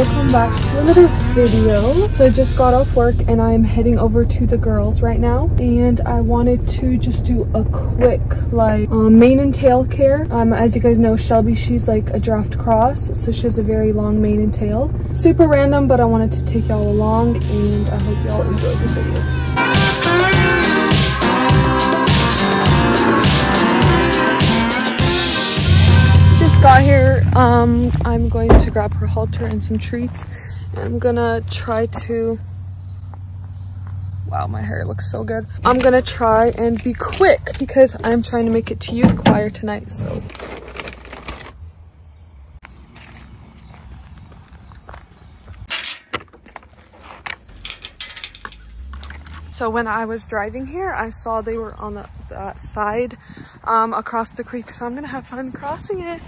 Welcome back to another video. So I just got off work and I'm heading over to the girls right now. And I wanted to just do a quick like um, mane and tail care. Um, as you guys know, Shelby, she's like a draft cross. So she has a very long mane and tail. Super random, but I wanted to take y'all along and I hope y'all enjoy this video. Um, I'm going to grab her halter and some treats. I'm gonna try to. Wow, my hair looks so good. I'm gonna try and be quick because I'm trying to make it to youth choir tonight. So. So when I was driving here, I saw they were on the, that side um, across the creek. So I'm gonna have fun crossing it.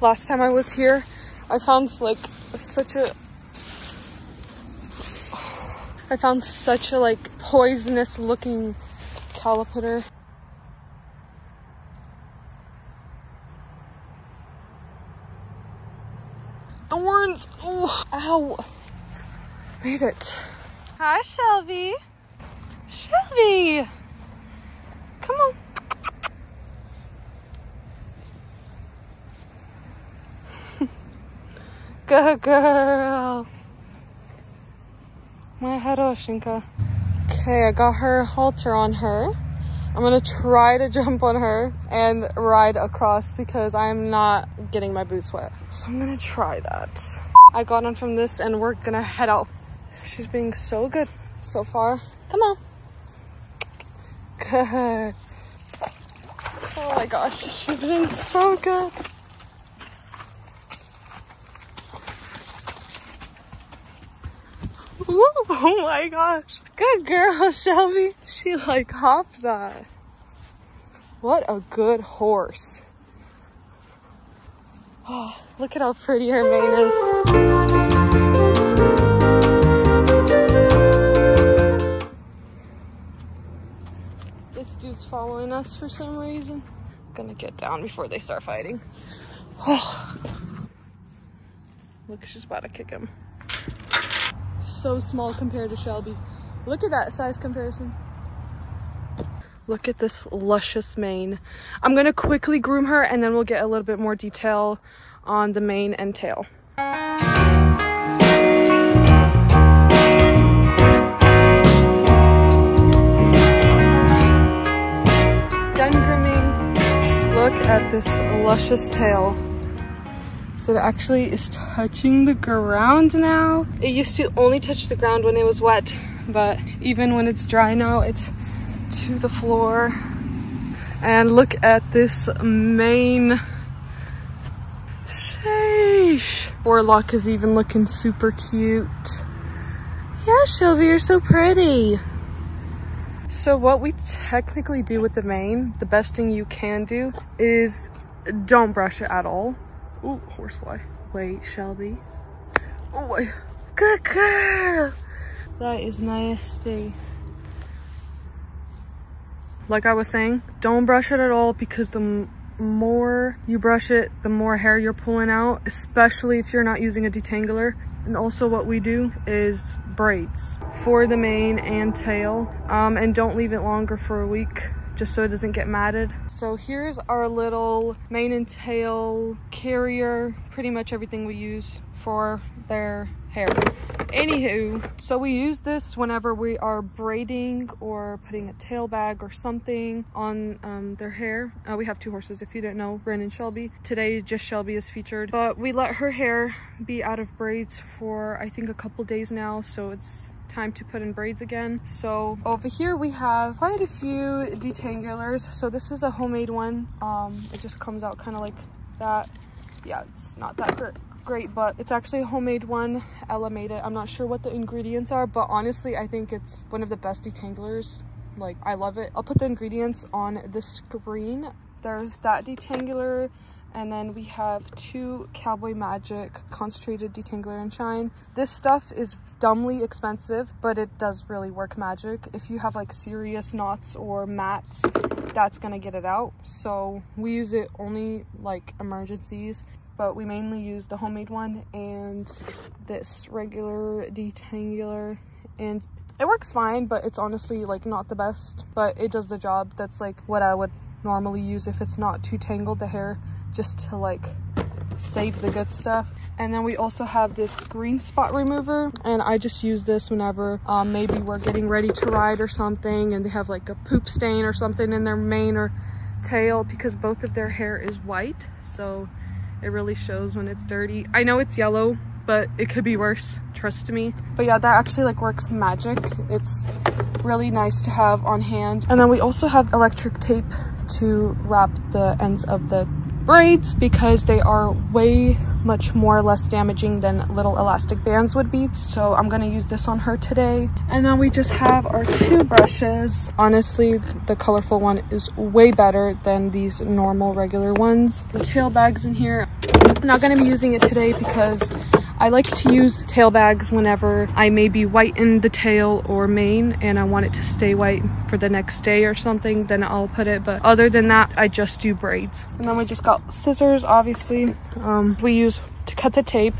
Last time I was here, I found like such a I found such a like poisonous looking caliper. Thorns! Oh, ow! Made it. Hi, Shelby. Shelby! Good girl. My Haroshinka. Oh, okay, I got her halter on her. I'm gonna try to jump on her and ride across because I'm not getting my boots wet. So I'm gonna try that. I got on from this and we're gonna head out. She's being so good so far. Come on. Good. Oh my gosh, she's been so good. Ooh, oh my gosh. Good girl, Shelby. She like hopped that. What a good horse. Oh, look at how pretty her mane is. This dude's following us for some reason. gonna get down before they start fighting. Oh. Look, she's about to kick him so small compared to Shelby. Look at that size comparison. Look at this luscious mane. I'm gonna quickly groom her and then we'll get a little bit more detail on the mane and tail. Done grooming. Look at this luscious tail. It actually is touching the ground now. It used to only touch the ground when it was wet, but even when it's dry now, it's to the floor. And look at this mane. Sheesh. Warlock is even looking super cute. Yeah, Shelby, you're so pretty. So what we technically do with the mane, the best thing you can do is don't brush it at all. Ooh, horsefly. Wait, Shelby. Oh, wait. good girl. That is nasty. Like I was saying, don't brush it at all because the more you brush it, the more hair you're pulling out, especially if you're not using a detangler. And also what we do is braids for the mane and tail. Um, and don't leave it longer for a week just so it doesn't get matted. So here's our little mane and tail carrier, pretty much everything we use for their hair. Anywho, so we use this whenever we are braiding or putting a tail bag or something on um, their hair. Uh, we have two horses, if you didn't know, Ryn and Shelby. Today, just Shelby is featured. But we let her hair be out of braids for, I think, a couple days now. So it's time to put in braids again. So over here we have quite a few detanglers. So this is a homemade one. Um, it just comes out kind of like that. Yeah, it's not that great but it's actually a homemade one ella made it i'm not sure what the ingredients are but honestly i think it's one of the best detanglers like i love it i'll put the ingredients on the screen there's that detangular And then we have two Cowboy Magic Concentrated Detangler and Shine. This stuff is dumbly expensive, but it does really work magic. If you have like serious knots or mats, that's gonna get it out. So we use it only like emergencies, but we mainly use the homemade one and this regular detangler and it works fine, but it's honestly like not the best, but it does the job. That's like what I would normally use if it's not too tangled the hair just to like save the good stuff. And then we also have this green spot remover and I just use this whenever um, maybe we're getting ready to ride or something and they have like a poop stain or something in their mane or tail because both of their hair is white. So it really shows when it's dirty. I know it's yellow, but it could be worse, trust me. But yeah, that actually like works magic. It's really nice to have on hand. And then we also have electric tape to wrap the ends of the braids because they are way much more less damaging than little elastic bands would be. So I'm gonna use this on her today. And then we just have our two brushes. Honestly, the colorful one is way better than these normal regular ones. The tail bags in here. I'm not gonna be using it today because I like to use tail bags whenever I maybe whiten the tail or mane and I want it to stay white for the next day or something, then I'll put it. But other than that, I just do braids. And then we just got scissors, obviously. Um, we use to cut the tape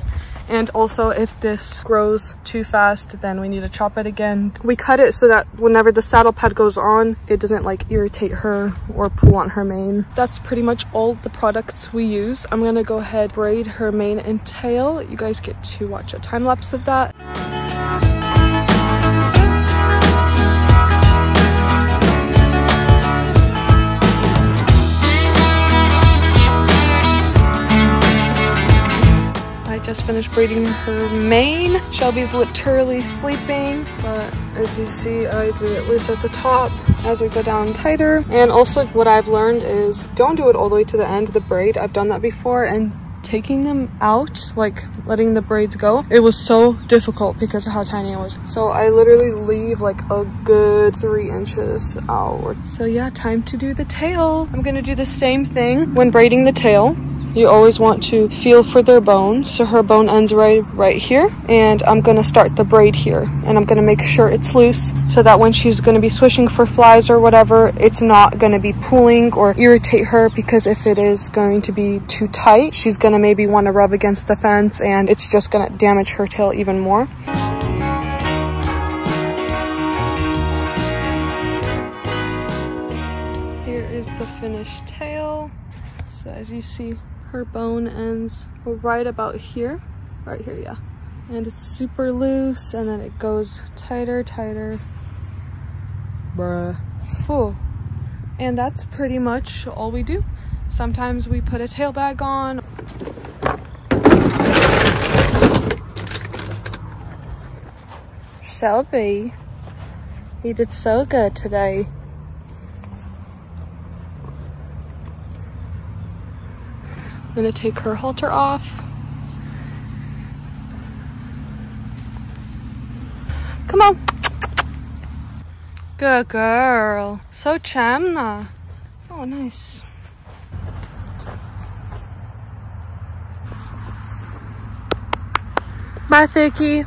and also if this grows too fast, then we need to chop it again. We cut it so that whenever the saddle pad goes on, it doesn't like irritate her or pull on her mane. That's pretty much all the products we use. I'm gonna go ahead braid her mane and tail. You guys get to watch a time lapse of that. Just finished braiding her mane. Shelby's literally sleeping, but as you see, I do it loose at the top as we go down tighter. And also what I've learned is don't do it all the way to the end of the braid. I've done that before and taking them out, like letting the braids go, it was so difficult because of how tiny it was. So I literally leave like a good three inches out. So yeah, time to do the tail. I'm gonna do the same thing when braiding the tail you always want to feel for their bone. So her bone ends right, right here. And I'm gonna start the braid here. And I'm gonna make sure it's loose so that when she's gonna be swishing for flies or whatever, it's not gonna be pulling or irritate her because if it is going to be too tight, she's gonna maybe wanna rub against the fence and it's just gonna damage her tail even more. Here is the finished tail. So as you see, her bone ends right about here. Right here yeah. And it's super loose and then it goes tighter tighter. Bruh. Full. And that's pretty much all we do. Sometimes we put a tail bag on. Shelby you did so good today I'm gonna take her halter off. Come on. Good girl. So chamna. Oh, nice. Bye, Thicky.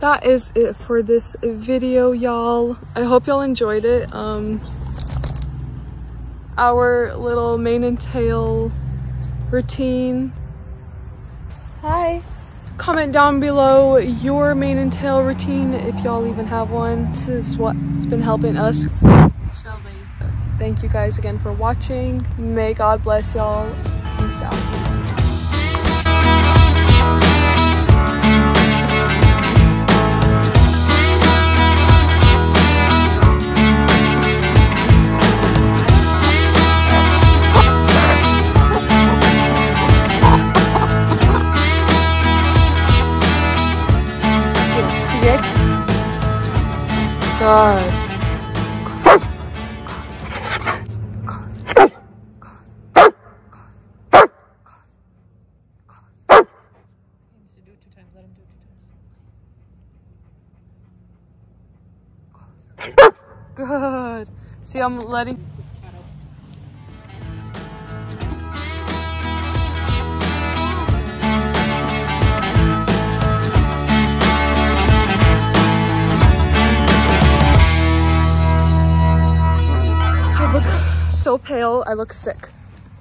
That is it for this video, y'all. I hope y'all enjoyed it. Um, our little mane and tail routine. Hi. Comment down below your mane and tail routine if y'all even have one. This is what's been helping us. Shelby. Thank you guys again for watching. May God bless y'all. Peace out. God. Good. See, I'm letting. So pale, I look sick,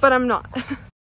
but I'm not.